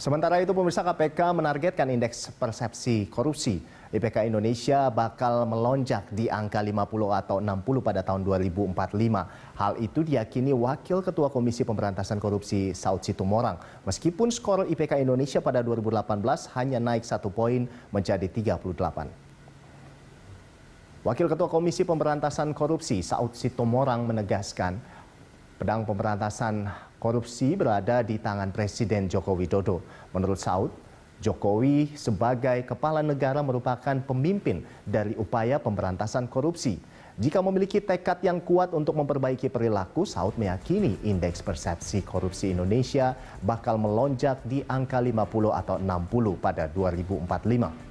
Sementara itu pemirsa KPK menargetkan indeks persepsi korupsi IPK Indonesia bakal melonjak di angka 50 atau 60 pada tahun 2045. Hal itu diyakini Wakil Ketua Komisi Pemberantasan Korupsi Saud Situmorang. Meskipun skor IPK Indonesia pada 2018 hanya naik satu poin menjadi 38. Wakil Ketua Komisi Pemberantasan Korupsi Saud Situmorang menegaskan pedang pemberantasan korupsi berada di tangan Presiden Joko Widodo. Menurut Saud, Jokowi sebagai kepala negara merupakan pemimpin dari upaya pemberantasan korupsi. Jika memiliki tekad yang kuat untuk memperbaiki perilaku, Saud meyakini indeks persepsi korupsi Indonesia bakal melonjak di angka 50 atau 60 pada 2045.